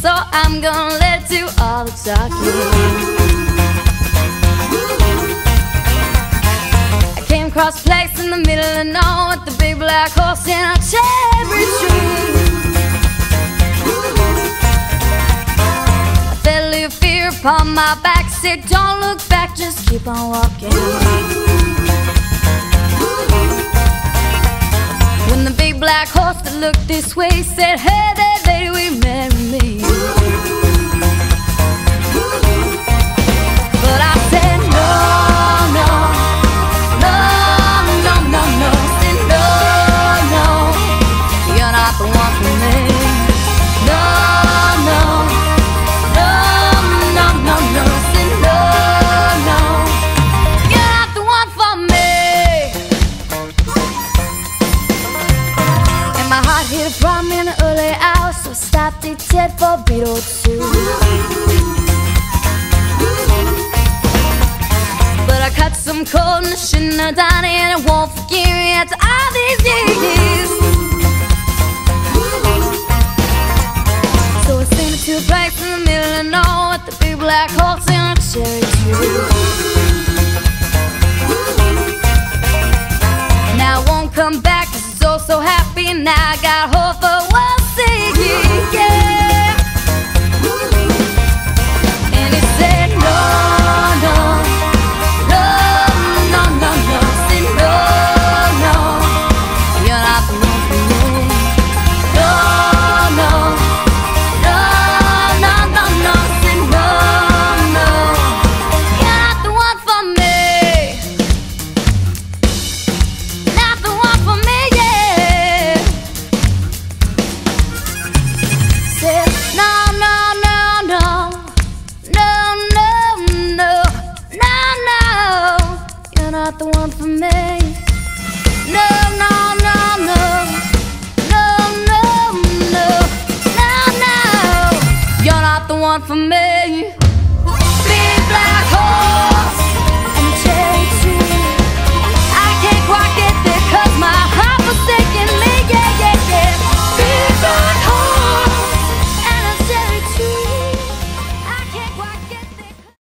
so I'm gonna let do all the talking. I came across place in the middle of nowhere with the big black horse and a cherry tree. I felt a fear upon my back, said, Don't look back, just keep on walking. Black horse that looked this way said, Hey there, lady, you marry me? Hit a drum in the early hours, so I stopped it dead for a beat. But I cut some cold and I shouldn't have done it, and I won't forgive me after all these years. So I sent it to a place in the middle of nowhere the big black horse and a cherry tree. I got hope not the one for me. No, no, no, no. No, no, no. No, no. You're not the one for me.